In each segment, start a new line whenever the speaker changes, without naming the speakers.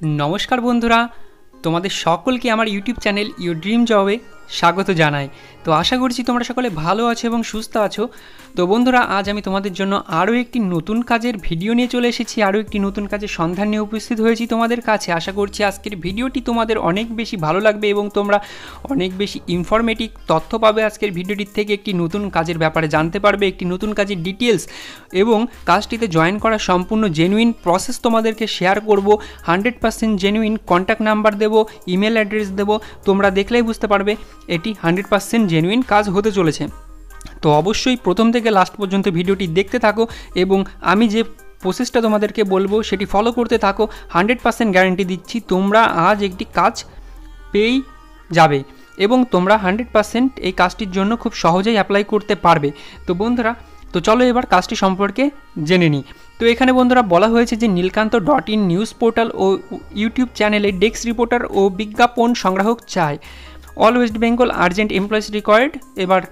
নমস্কার বন্ধুরা তোমাদের সকলকে আমার ইউটিউব চ্যানেল ইউ ড্রিম জবে স্বাগত জানাই। তো আশা করছি তোমরা সকলে ভালো আছো এবং সুস্থ আছো। তো বন্ধুরা, আজ আমি তোমাদের জন্য আরও একটি নতুন কাজের ভিডিও নিয়ে চলে এসেছি। আরও একটি নতুন কাজের সন্ধান নিয়ে উপস্থিত হয়েছি তোমাদের কাছে। আশা করছি আজকের ভিডিওটি তোমাদের অনেক বেশি ভালো লাগবে এবং তোমরা অনেক বেশি ইনফরমেটিভ তথ্য পাবে। আজকের ভিডিওটির থেকে একটি নতুন কাজের ব্যাপারে জানতে পারবে, একটি নতুন কাজের ডিটেলস এবং কাজটিতে জয়েন করা সম্পূর্ণ জেনুইন প্রসেস তোমাদেরকে শেয়ার করব। Hundred percent genuine contact number দেবো ইমেল অ্যাড্রেস দেবো। তোমরা দেখলেই বুঝতে পারবে। এটি হান্ড্রেড পার্সেন্ট জেনুইন কাজ হতে চলেছে। তো অবশ্যই প্রথম থেকে লাস্ট পর্যন্ত ভিডিওটি দেখতে থাকো এবং আমি যে প্রসেসটা তোমাদেরকে বলব সেটি ফলো করতে থাকো। হান্ড্রেড পার্সেন্ট গ্যারেন্টি দিচ্ছি তোমরা আজ একটি কাজ পেয়েই যাবে এবং তোমরা হান্ড্রেড পার্সেন্ট এই কাজটির জন্য খুব সহজেই অ্যাপ্লাই করতে পারবে। তো বন্ধুরা, তো চলো এবার কাজটি সম্পর্কে জেনে নিই। তো এখানে বন্ধুরা বলা হয়েছে যে Nilkanta dot in news portal O YouTube চ্যানেলে ডেস্ক রিপোর্টার ও বিজ্ঞাপন সংগ্রাহক চায়। All West Bengal urgent employees required এবার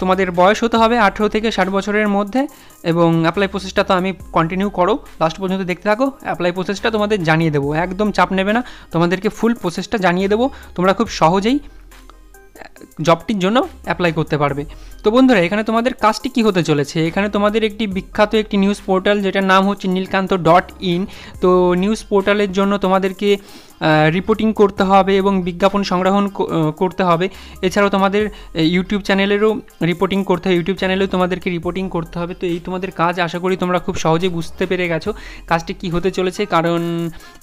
তোমাদের বয়স হতে হবে আঠেরো থেকে ষাট বছরের মধ্যে, এবং অ্যাপ্লাই প্রসেসটা তো আমি কন্টিনিউ করো। লাস্ট পর্যন্ত দেখতে থাকো অ্যাপ্লাই প্রসেসটা তোমাদের জানিয়ে দেবো, একদম চাপ নেবে না। তোমাদেরকে ফুল প্রসেসটা জানিয়ে দেবো, তোমরা খুব সহজেই জবটির জন্য অ্যাপ্লাই করতে পারবে। তো বন্ধুরা, এখানে তোমাদের কাজটি কী হতে চলেছে? এখানে তোমাদের একটি বিখ্যাত একটি নিউজ পোর্টাল যেটার নাম হচ্ছে নীলকান্ত ডট ইন তো নিউজ পোর্টালের জন্য তোমাদেরকে রিপোর্টিং করতে হবে এবং বিজ্ঞাপন সংগ্রহণ করতে হবে। এছাড়াও তোমাদের ইউটিউব চ্যানেলেরও রিপোর্টিং করতে হবে ইউটিউব চ্যানেলেও তোমাদেরকে রিপোর্টিং করতে হবে। তো এই তোমাদের কাজ আশা করি তোমরা খুব সহজেই বুঝতে পেরে গেছো কাজটি কী হতে চলেছে। কারণ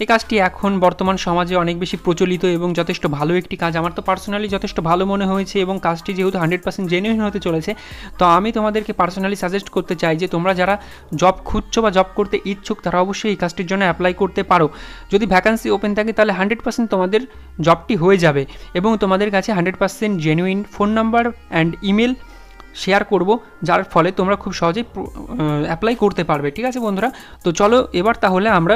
এই কাজটি এখন বর্তমান সমাজে অনেক বেশি প্রচলিত এবং যথেষ্ট ভালো একটি কাজ। আমার তো পার্সোনালি যথেষ্ট ভালো মনে হয়েছে এবং কাজটি যেহেতু হান্ড্রেড পার্সেন্ট জেনুইন হতে চলেছে। তো আমি তোমাদেরকে পার্সোনালি সাজেস্ট করতে চাই যে, তোমরা যারা জব খুঁজছো বা জব করতে ইচ্ছুক, তারা অবশ্যই এই কাজটির জন্য অ্যাপ্লাই করতে পারো। যদি ভ্যাকান্সি ওপেন থাকে, তাহলে হান্ড্রেড পার্সেন্ট তোমাদের জবটি হয়ে যাবে এবং তোমাদের কাছে hundred percent genuine phone number and email share করব, যার ফলে তোমরা খুব সহজেই অ্যাপ্লাই করতে পারবে। ঠিক আছে বন্ধুরা? তো চলো, এবার তাহলে আমরা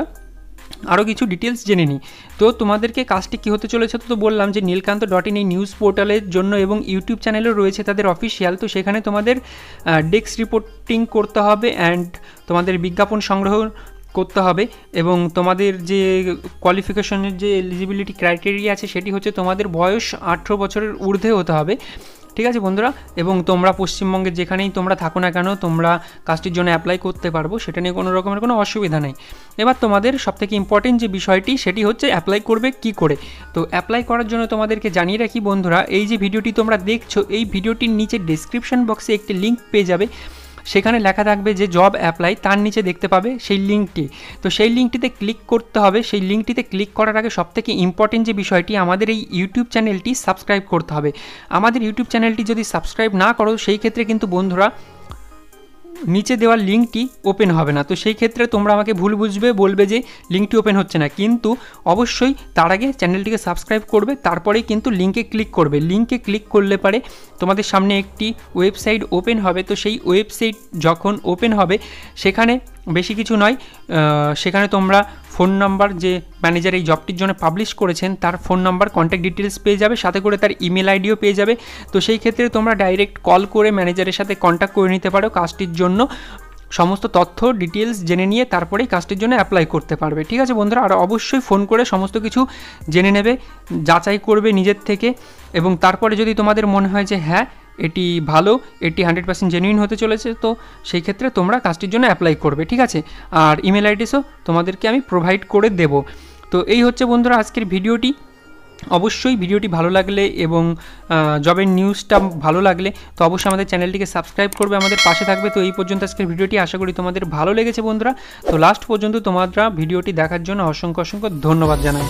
আরও কিছু ডিটেলস জেনে নিই। তো তোমাদেরকে কাজটি কী হতে চলেছে তো বললাম যে নীলকান্ত ডট ইন এই নিউজ পোর্টালের জন্য এবং ইউটিউব চ্যানেলও রয়েছে তাদের অফিসিয়াল তো সেখানে তোমাদের ডেস্ক রিপোর্টিং করতে হবে অ্যান্ড তোমাদের বিজ্ঞাপন সংগ্রহ করতে হবে এবং তোমাদের যে কোয়ালিফিকেশনের যে এলিজিবিলিটি ক্রাইটেরিয়া আছে সেটি হচ্ছে তোমাদের বয়স আঠেরো বছরের ঊর্ধ্বে হতে হবে। ঠিক আছে বন্ধুরা? এবং তোমরা পশ্চিমবঙ্গের যেখানেই তোমরা থাকো না কেন, তোমরা কাজটির জন্য অ্যাপ্লাই করতে পারব, সেটা নিয়ে কোনো রকমের কোনো অসুবিধা নেই। এবার তোমাদের সবথেকে ইম্পর্টেন্ট যে বিষয়টি, সেটি হচ্ছে অ্যাপ্লাই করবে কি করে? তো অ্যাপ্লাই করার জন্য তোমাদেরকে জানিয়ে রাখি বন্ধুরা, এই যে ভিডিওটি তোমরা দেখছ, এই ভিডিওটির নিচে ডিসক্রিপশন বক্সে একটি লিঙ্ক পেয়ে যাবে। সেখানে লেখা থাকবে যে জব অ্যাপ্লাই তার নিচে দেখতে পাবে সেই লিঙ্কটি তো সেই লিঙ্কটিতে ক্লিক করতে হবে। সেই লিঙ্কটিতে ক্লিক করার আগে সবথেকে ইম্পর্টেন্ট যে বিষয়টি, আমাদের এই ইউটিউব চ্যানেলটি সাবস্ক্রাইব করতে হবে। আমাদের ইউটিউব চ্যানেলটি যদি সাবস্ক্রাইব না করো, সেই ক্ষেত্রে কিন্তু বন্ধুরা নিচে দেওয়ার লিঙ্কটি ওপেন হবে না। তো সেই ক্ষেত্রে তোমরা আমাকে ভুল বুঝবে, বলবে যে লিঙ্কটি ওপেন হচ্ছে না। কিন্তু অবশ্যই তার আগে চ্যানেলটিকে সাবস্ক্রাইব করবে, তারপরেই কিন্তু লিঙ্কে ক্লিক করবে। লিঙ্কে ক্লিক করলে পারে তোমাদের সামনে একটি ওয়েবসাইট ওপেন হবে। তো সেই ওয়েবসাইট যখন ওপেন হবে, সেখানে বেশি কিছু নয় সেখানে তোমরা ফোন নাম্বার যে ম্যানেজার এই জবটির জন্য পাবলিশ করেছেন, তার ফোন নাম্বার কন্ট্যাক্ট ডিটেলস পেয়ে যাবে, সাথে করে তার ইমেল আইডিও পেয়ে যাবে। তো সেই ক্ষেত্রে তোমরা ডাইরেক্ট কল করে ম্যানেজারের সাথে কন্ট্যাক্ট করে নিতে পারো কাজটির জন্য। সমস্ত তথ্য ডিটেলস জেনে নিয়ে তারপরেই কাজটির জন্য অ্যাপ্লাই করতে পারবে। ঠিক আছে বন্ধুরা? আর অবশ্যই ফোন করে সমস্ত কিছু জেনে নেবে, যাচাই করবে নিজের থেকে। এবং তারপরে যদি তোমাদের মনে হয় যে হ্যাঁ এটি ভালো, এটি হান্ড্রেড পার্সেন্ট জেনুইন হতে চলেছে, তো সেই ক্ষেত্রে তোমরা কাজটির জন্য অ্যাপ্লাই করবে, ঠিক আছে? আর ইমেল আইডিসও তোমাদেরকে আমি প্রোভাইড করে দেব। তো এই হচ্ছে বন্ধুরা আজকের ভিডিওটি। অবশ্যই ভিডিওটি ভালো লাগলে এবং জবের নিউজটা ভালো লাগলে, তো অবশ্যই আমাদের চ্যানেলটিকে সাবস্ক্রাইব করবে, আমাদের পাশে থাকবে। তো এই পর্যন্ত আজকের ভিডিওটি, আশা করি তোমাদের ভালো লেগেছে বন্ধুরা। তো লাস্ট পর্যন্ত তোমরা ভিডিওটি দেখার জন্য অসংখ্য অসংখ্য ধন্যবাদ জানাই।